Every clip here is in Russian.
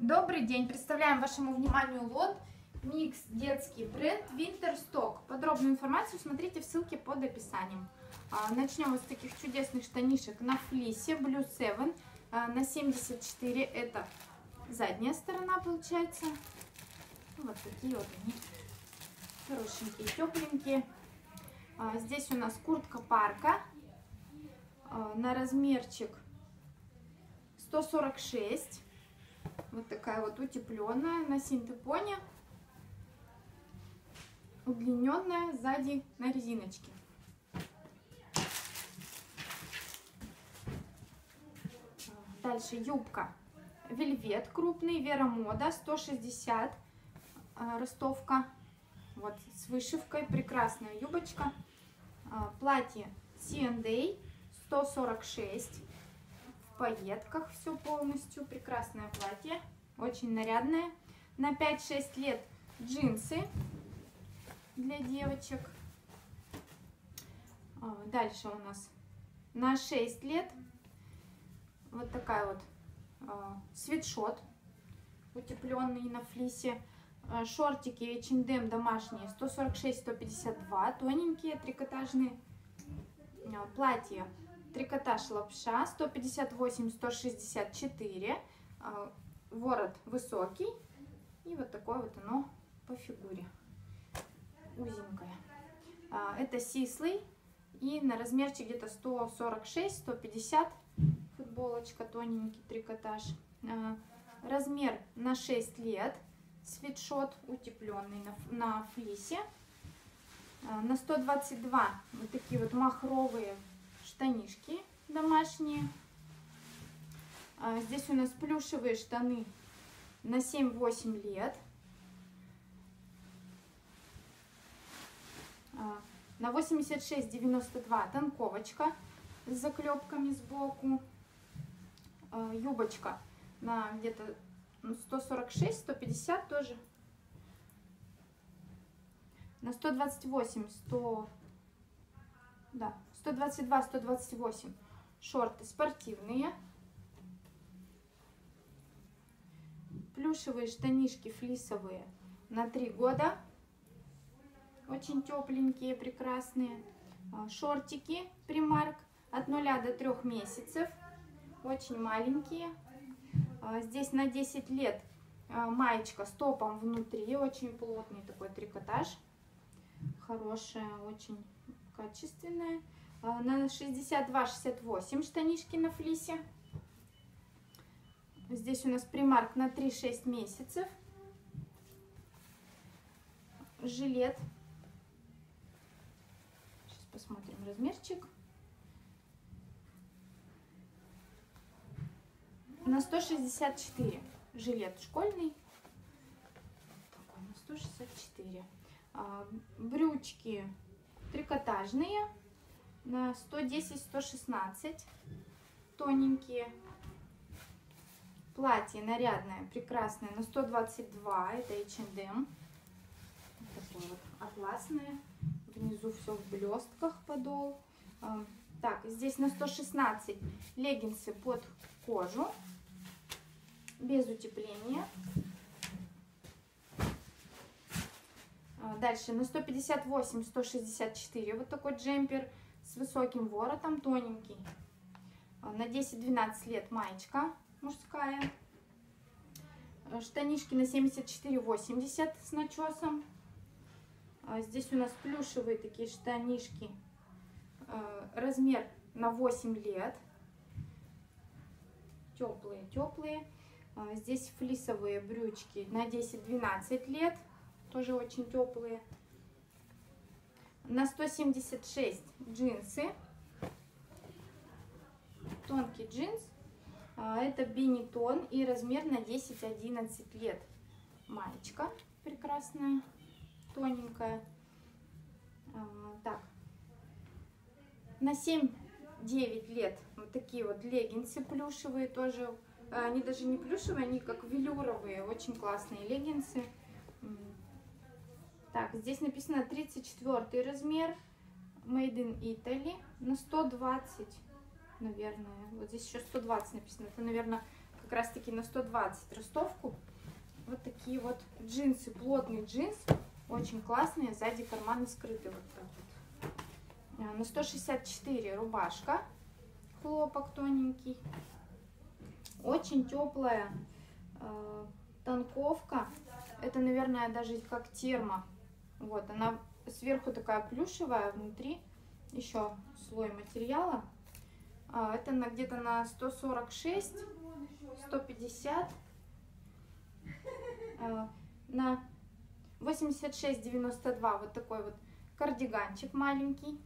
Добрый день! Представляем вашему вниманию лот Микс детский бренд Winterstock. Подробную информацию смотрите в ссылке под описанием. А, начнем с таких чудесных штанишек на флисе Blue 7 а, на 74. Это задняя сторона получается. Вот такие вот они. Хорошенькие, тепленькие. А, здесь у нас куртка парка на размерчик 146 вот такая вот утепленная на синтепоне. Удлиненная сзади на резиночке. Дальше юбка. Вельвет крупный, Вера Мода, 160 а, ростовка. Вот с вышивкой, прекрасная юбочка. А, платье C&A, 146 пайетках все полностью. Прекрасное платье, очень нарядное. На 5-6 лет джинсы для девочек. А, дальше у нас на 6 лет вот такая вот а, свитшот утепленный на флисе. А, шортики H&M домашние 146-152, тоненькие, трикотажные. Платье трикотаж лапша 158-164, а, ворот высокий. И вот такое вот оно по фигуре, узенькое. А, это сислый. И на размерчик где-то 146-150 футболочка, тоненький трикотаж. А, размер на 6 лет, свитшот утепленный на, флисе. На 122 вот такие вот махровые штанишки домашние. А, здесь у нас плюшевые штаны на 7-8 лет. А, на 86-92 танковочка с заклепками сбоку. А, юбочка на где-то 146-150 тоже. На 128 100 да, 122-128 шорты спортивные. Плюшевые штанишки флисовые на 3 года. Очень тепленькие, прекрасные. А, шортики примарк от 0 до 3 месяцев. Очень маленькие. А, здесь на 10 лет а, маечка с топом внутри. Очень плотный такой трикотаж. Хорошая, очень качественная. А, на 62-68 штанишки на флисе. Здесь у нас примарк на 3-6 месяцев. Жилет. Сейчас посмотрим размерчик. На 164 жилет школьный. Такой на 164. А, брючки трикотажные 110-116, тоненькие. Платье нарядное, прекрасное, на 122, это H&M. Такое вот атласное, внизу все в блестках подол. А, так, здесь на 116 леггинсы под кожу, без утепления. А, дальше на 158-164 вот такой джемпер с высоким воротом, тоненький. А, на 10-12 лет маечка мужская. А, штанишки на 74-80 с начесом. Здесь у нас плюшевые такие штанишки. Размер на 8 лет. Теплые, теплые. Здесь флисовые брючки на 10-12 лет тоже очень теплые. На 176 джинсы. Тонкий джинс. А, это бинитон и размер на 10-11 лет. Маечка прекрасная, тоненькая. А, так, на 7-9 лет вот такие вот леггинсы плюшевые тоже. Они даже не плюшевые, они как велюровые, очень классные леггинсы. Так, здесь написано 34 размер, Made in Italy, на 120, наверное. Вот здесь еще 120 написано. Это, наверное, как раз таки на 120 ростовку. Вот такие вот джинсы, плотный джинс, очень классные, сзади карманы скрыты вот так вот. А, на 164 рубашка, хлопок тоненький, очень теплая э, танковка, это, наверное, даже как термо, вот, она сверху такая плюшевая, внутри еще слой материала, а, это на где-то на 146, 150, а, на 86,92 вот такой вот кардиганчик маленький.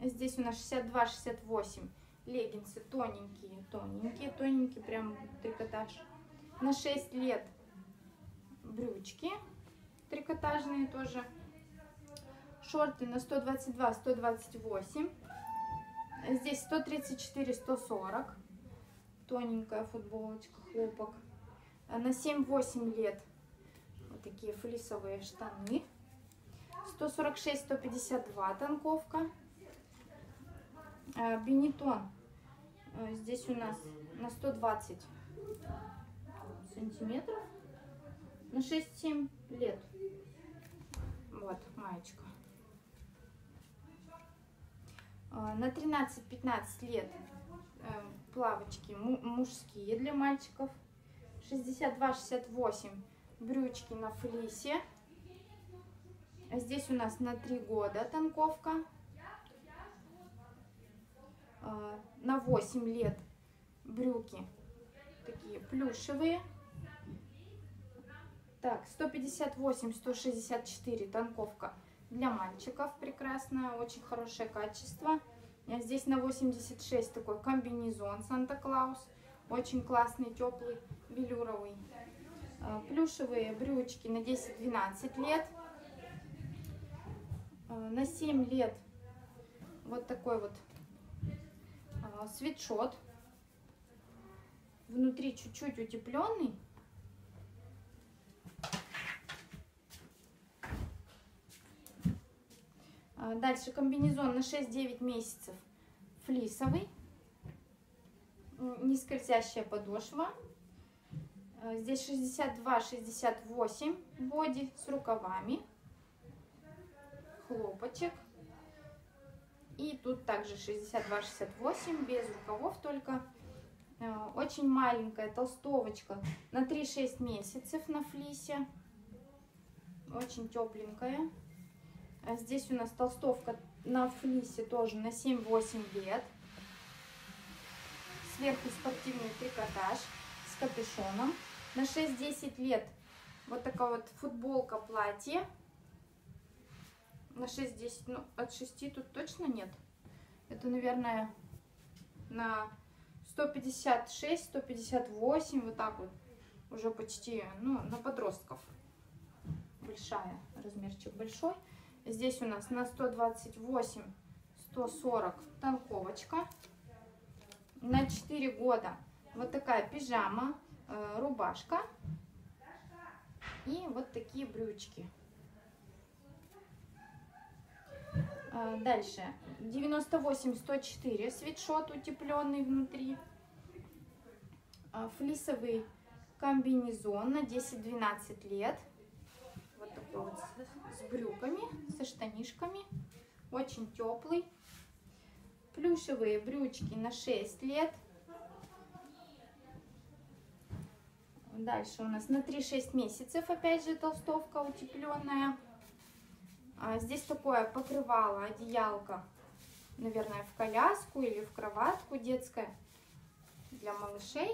Здесь у нас 62-68 леггинсы тоненькие, тоненькие, тоненькие, прям трикотаж. На 6 лет брючки трикотажные тоже. Шорты на 122-128. Здесь 134-140. Тоненькая футболочка, хлопок. На 7-8 лет вот такие флисовые штаны. 146-152 танковка. А, Бенетон. А, здесь у нас на 120 сантиметров. На 6-7 лет. Вот, маечка. А, на 13-15 лет э, плавочки мужские для мальчиков. 62-68 брючки на флисе. Здесь у нас на 3 года танковка. А, на 8 лет брюки такие плюшевые. Так, 158-164 танковка для мальчиков прекрасная, очень хорошее качество. Здесь на 86 такой комбинезон Санта-Клаус. Очень классный, теплый, велюровый. А, плюшевые брючки на 10-12 лет. А, на 7 лет вот такой вот а, свитшот. Внутри чуть-чуть утепленный. Дальше комбинезон на 6-9 месяцев флисовый. Не скользящая подошва. А, здесь 62-68 боди с рукавами. Хлопочек. И тут также 62-68 без рукавов только. А, очень маленькая толстовочка на 3-6 месяцев на флисе. Очень тепленькая. А здесь у нас толстовка на флисе тоже на 7-8 лет. Сверху спортивный трикотаж с капюшоном. На 6-10 лет вот такая вот футболка, платье. На 6-10, ну от 6 тут точно нет. Это, наверное, на 156-158, вот так вот. Уже почти, ну, на подростков. Большая, размерчик большой. Здесь у нас на 128, 140 танковочка. На 4 года вот такая пижама, э, рубашка и вот такие брючки. Э, дальше 98-104 свитшот утепленный внутри. Э, флисовый комбинезон на 10-12 лет. С брюками, со штанишками. Очень теплый. Плюшевые брючки на 6 лет. Дальше у нас на 3-6 месяцев, опять же, толстовка утепленная. А здесь такое покрывало, одеялко, наверное, в коляску или в кроватку детская для малышей.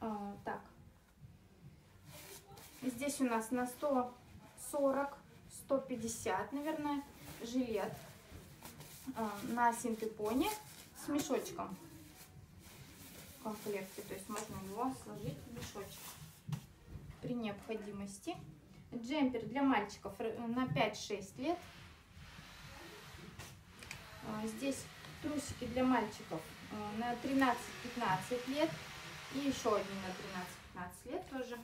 А, так, Здесь у нас на 140, 150, наверное, жилет э, на синтепоне с мешочком в комплекте. То есть можно его сложить в мешочек при необходимости. Джемпер для мальчиков на 5-6 лет. А, здесь трусики для мальчиков э, на 13-15 лет. И еще один на 13-15 лет тоже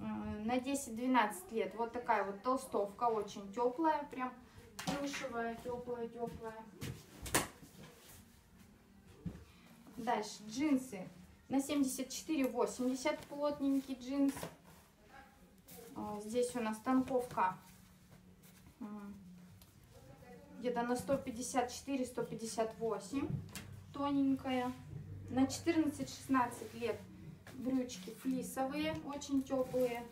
на 10-12 лет. Вот такая вот толстовка, очень теплая, прям плюшевая, теплая, теплая. Дальше джинсы на 74-80 плотненький джинс. Э, здесь у нас танковка где-то на 154-158 тоненькая. На 14-16 лет брючки флисовые, очень теплые.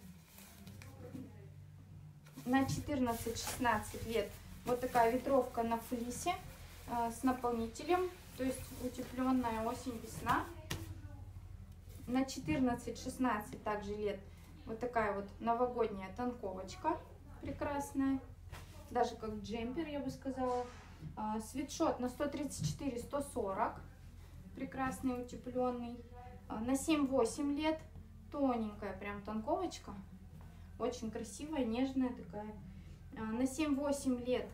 На 14-16 лет вот такая ветровка на флисе э, с наполнителем, то есть утепленная осень-весна. На 14-16 также лет вот такая вот новогодняя танковочка прекрасная, даже как джемпер, я бы сказала. А, свитшот на 134-140, прекрасный, утепленный. А, на 7-8 лет, тоненькая прям танковочка, очень красивая, нежная такая. А, на 7-8 лет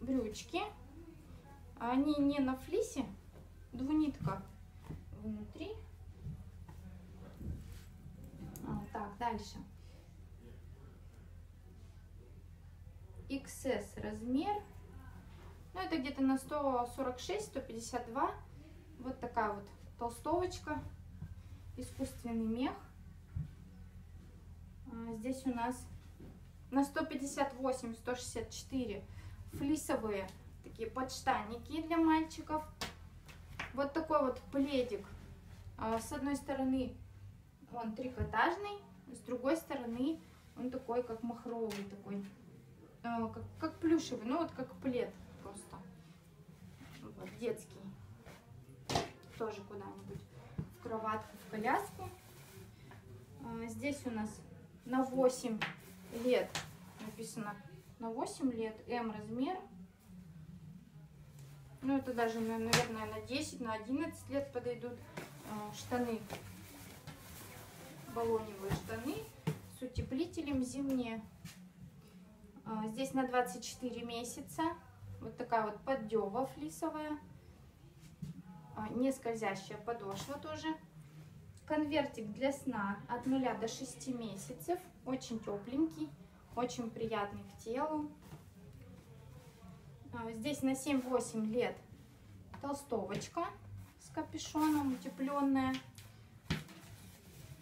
брючки, они не на флисе, двунитка внутри. А, так, дальше. XS размер. Ну, это где-то на 146-152. Вот такая вот толстовочка. Искусственный мех. А, здесь у нас на 158-164 флисовые такие подштанники для мальчиков. Вот такой вот пледик. А, с одной стороны он трикотажный, с другой стороны он такой, как махровый такой, э, как, как плюшевый, ну вот как плед просто, вот, детский, тоже куда-нибудь в кроватку, в коляску. А, здесь у нас на 8 лет написано, на 8 лет, М размер. Ну, это даже, наверное, на 10, на 11 лет подойдут э, штаны баллоневые штаны с утеплителем зимние. А, здесь на 24 месяца. Вот такая вот поддева флисовая. А, не скользящая подошва тоже. Конвертик для сна от 0 до 6 месяцев. Очень тепленький, очень приятный к телу. А, здесь на 7-8 лет толстовочка с капюшоном, утепленная.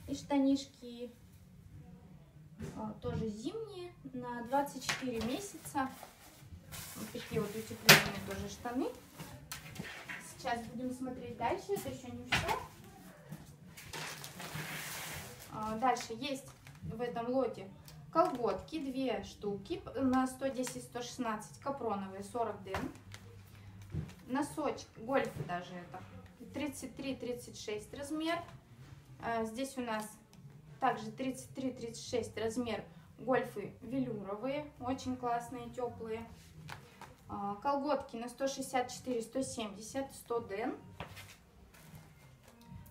И штанишки а, тоже зимние, на 24 месяца. Вот такие вот утепленные тоже штаны. Сейчас будем смотреть дальше, это еще не все. А, дальше есть в этом лоте колготки, две штуки на 110-116, капроновые 40 дн. Носочек, гольф даже это, 33-36 размер. А, здесь у нас также 33-36 размер гольфы велюровые, очень классные, теплые. А, колготки на 164, 170, 100 ден.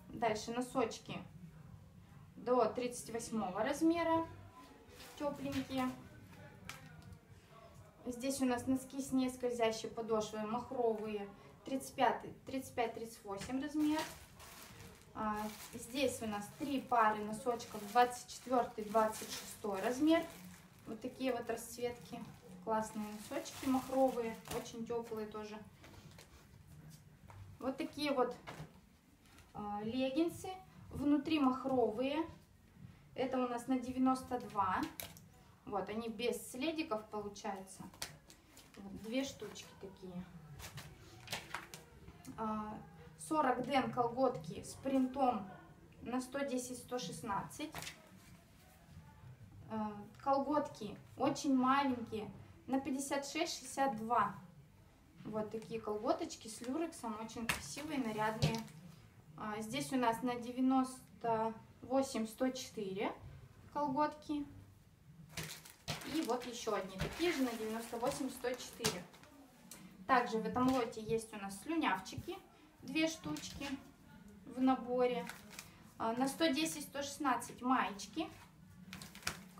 Дальше носочки до 38 размера, тепленькие. Здесь у нас носки с нескользящей подошвой, махровые, 35-38 размер. А, здесь у нас три пары носочков 24-26 размер. Вот такие вот расцветки. Классные носочки махровые, очень теплые тоже. Вот такие вот а, леггинсы. Внутри махровые. Это у нас на 92. Вот, они без следиков получается. Вот, две штучки такие. А, 40 ден колготки с принтом на 110-116. Э, колготки очень маленькие, на 56-62. Вот такие колготочки с люрексом, очень красивые, нарядные. А, здесь у нас на 98-104 колготки. И вот еще одни такие же на 98-104. Также в этом лоте есть у нас слюнявчики две штучки в наборе. А, на 110-116 маечки,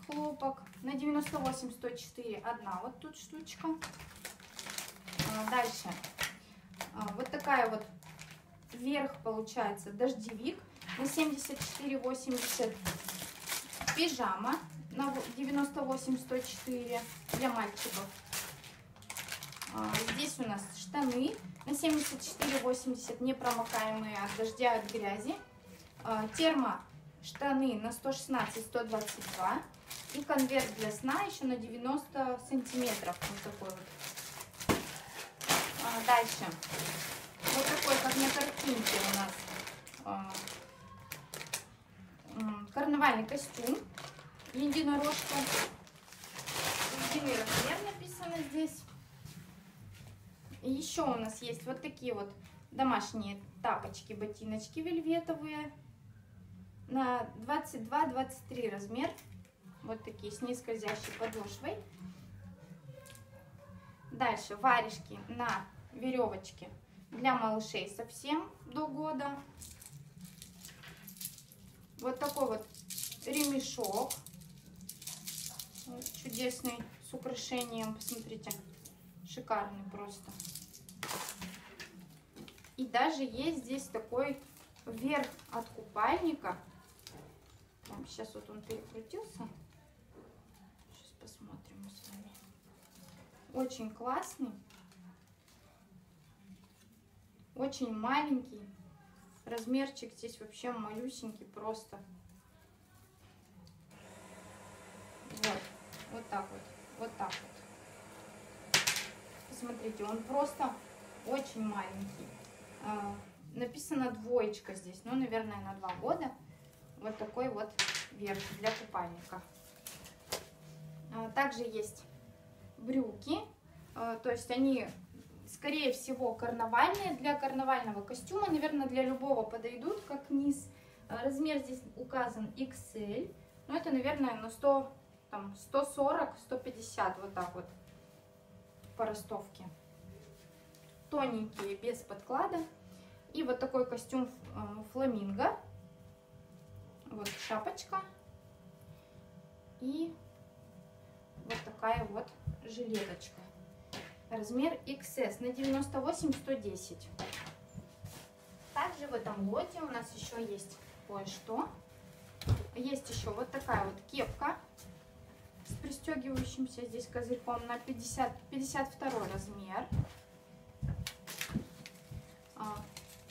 хлопок. На 98-104 одна вот тут штучка. А, дальше. А, вот такая вот вверх получается дождевик. На 74-80 пижама. На 98-104 для мальчиков. Здесь у нас штаны на 74,80 непромокаемые от дождя, от грязи. А, термо штаны на 116-122 и конверт для сна еще на 90 сантиметров. Вот такой вот. А, дальше. Вот такой, как на картинке у нас а, карнавальный костюм единорожка. Единый размер написано здесь. И еще у нас есть вот такие вот домашние тапочки, ботиночки вельветовые на 22-23 размер. Вот такие с нескользящей подошвой. Дальше варежки на веревочке для малышей совсем до года. Вот такой вот ремешок. Чудесный, с украшением. Посмотрите, шикарный просто. И даже есть здесь такой верх от купальника. Сейчас вот он перекрутился. Посмотрим мы с вами. Очень классный. Очень маленький. Размерчик здесь вообще малюсенький просто. Вот. Вот так вот. Вот так вот. Посмотрите, он просто очень маленький. А, написано двоечка здесь. Ну, наверное, на два года. Вот такой вот верх для купальника. А, также есть брюки. А, то есть они, скорее всего, карнавальные. Для карнавального костюма, наверное, для любого подойдут, как низ. Размер здесь указан XL. Но это, наверное, на 100 там 140-150, вот так вот по ростовке. Тоненькие, без подклада. И вот такой костюм фламинго. Вот шапочка. И вот такая вот жилеточка. Размер XS на 98-110. Также в этом лоте у нас еще есть кое-что. Есть еще вот такая вот кепка с пристегивающимся здесь козырьком на 50, 52 размер. А,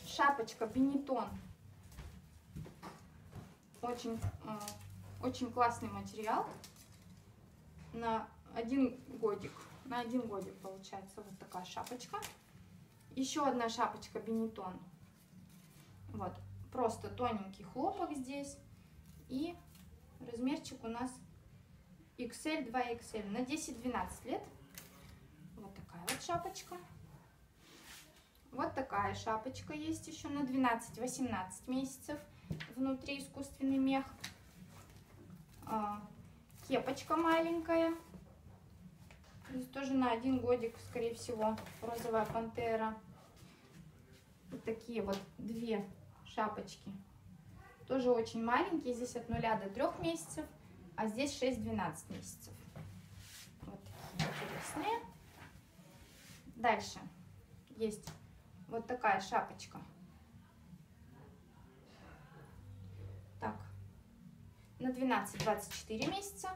шапочка Бенетон. Очень, а, очень классный материал. На один годик. На один годик получается вот такая шапочка. Еще одна шапочка Бенетон. Вот, просто тоненький хлопок здесь. И размерчик у нас XL, 2XL на 10-12 лет. Вот такая вот шапочка. Вот такая шапочка есть еще на 12-18 месяцев. Внутри искусственный мех. Кепочка маленькая. Здесь тоже на один годик, скорее всего, розовая пантера. Вот такие вот две шапочки. Тоже очень маленькие. Здесь от 0 до 3 месяцев а здесь 6-12 месяцев. Вот такие интересные. Дальше есть вот такая шапочка. Так, на 12-24 месяца.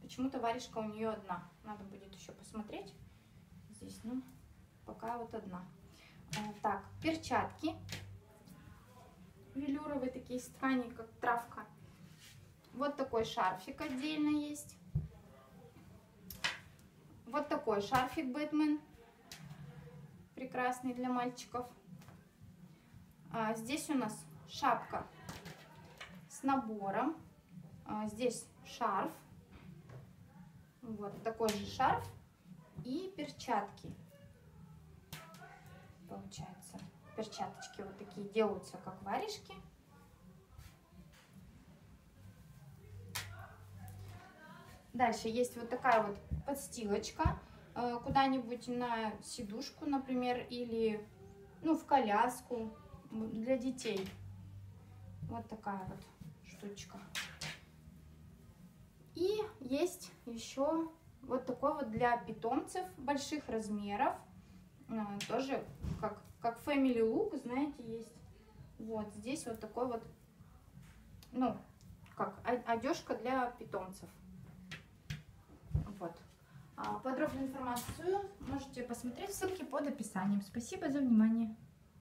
Почему-то варежка у нее одна. Надо будет еще посмотреть. Здесь, ну, пока вот одна. А, так, перчатки. Велюровые такие из ткани, как травка. Вот такой шарфик отдельно есть. Вот такой шарфик Бэтмен. Прекрасный для мальчиков. А, здесь у нас шапка с набором. А, здесь шарф. Вот такой же шарф. И перчатки. Получается. Перчаточки вот такие делаются, как варежки. Дальше есть вот такая вот подстилочка э, куда-нибудь на сидушку, например, или ну, в коляску для детей. Вот такая вот штучка. И есть еще вот такой вот для питомцев больших размеров. Э, тоже как, как Family Look, знаете, есть. Вот здесь вот такой вот, ну, как одежка для питомцев. Вот. А, Подробную информацию можете посмотреть в ссылке под описанием. Спасибо за внимание.